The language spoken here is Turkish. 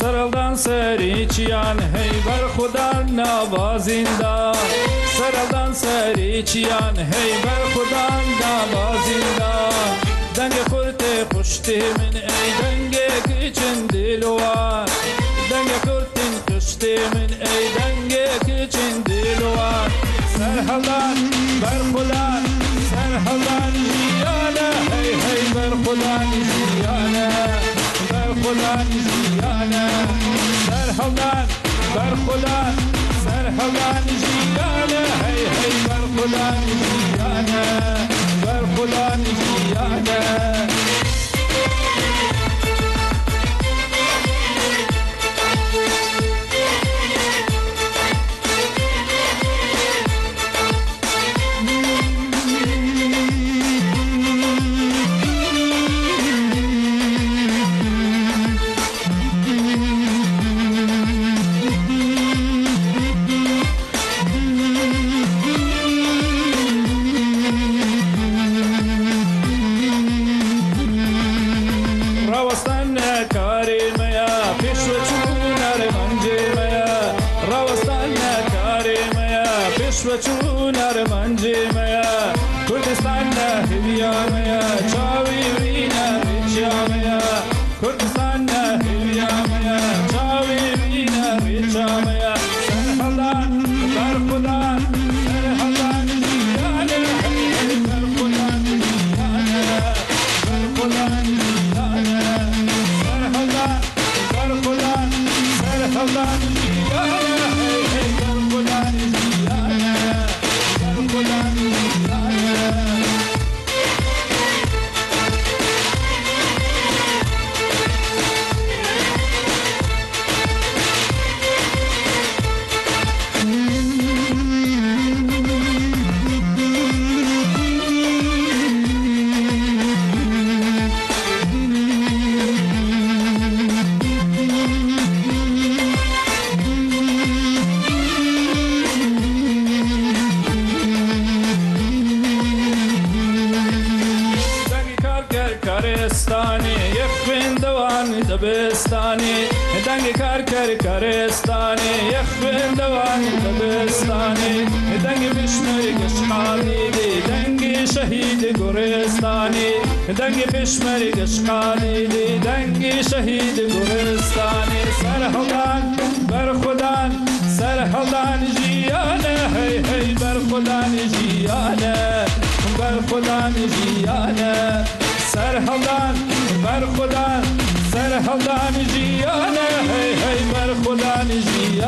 سرالدان سری چیان هی بر خدا نوازنده Saraldan sariçiyan hey berkudan da mazinda Denge kurte kuştimin ey denge gücün diluvar Denge kurtin kuştimin ey denge gücün diluvar Serhalar berkudan serhalar ziyane. Hey hey berkudan ziyane Berkudan ziyane. Serhalar berkudan فلان جيانا هي هي بر جيانا بر جيانا चून हर मंजे मया कुर्दिस्तान न हिलिया मया चावी वीन विचया मया कुर्दिस्तान न हिलिया मया चावी वीन विचया मया सर हला सर खुदा सर हला Allah, Allah, Allah, Allah. كرستاني يخبن دوان دبستاني دنگ كار كر كرستاني يخبن دوان دبستاني دنگ بشمر قشقاني دي دنگ شهيد قرستاني دنگ بشمر قشقاني دي دنگ شهيد قرستاني سرحدان برخدان سرحدان جيانا هي هي برخدان جيانا برخدان جيانا بر خودان بر خودان سرحدان جیانه هی هی بر خودان جیانه.